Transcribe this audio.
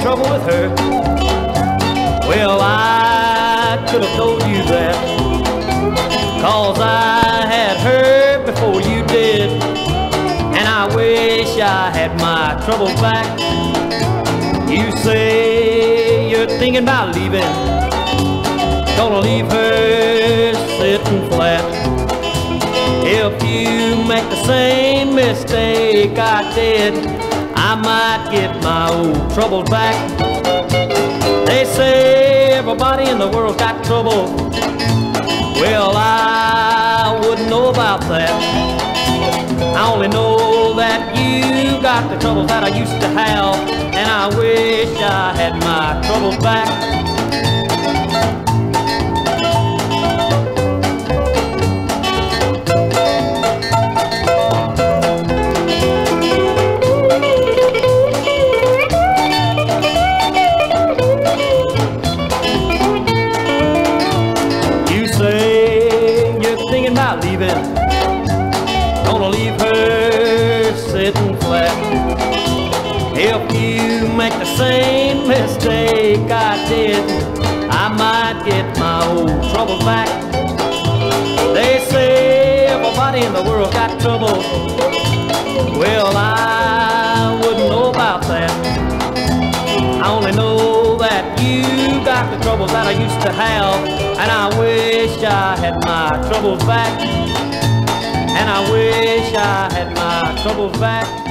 trouble with her. Well, I could have told you that. Cause I had her before you did. And I wish I had my trouble back. You say you're thinking about leaving. Gonna leave her sitting flat. If you make the same mistake I did, I might get my old troubles back. They say everybody in the world got trouble. Well, I wouldn't know about that. I only know that you got the troubles that I used to have, and I wish I had my troubles back. About leaving, gonna leave her sitting flat. If you make the same mistake I did, I might get my old troubles back. They say everybody in the world got trouble. Well, I wouldn't know about that. I only know that you got the troubles that I used to have, and I wish I had my troubles back. And I wish I had my troubles back.